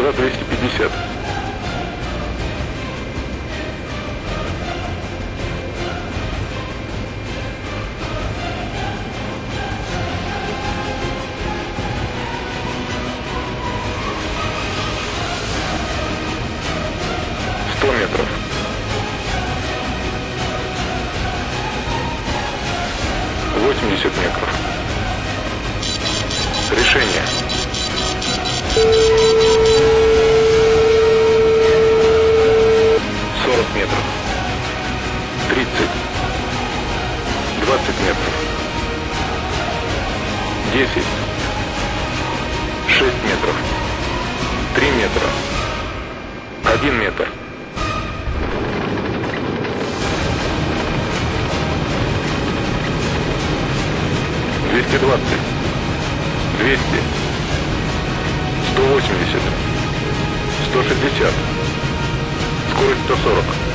Высота 250. Сто метров. Восемьдесят метров. Решение. 10, 6 метров, 3 метра, 1 метр. Двести двадцать, двести, сто восемьдесят, сто шестьдесят, скорость сто сорок.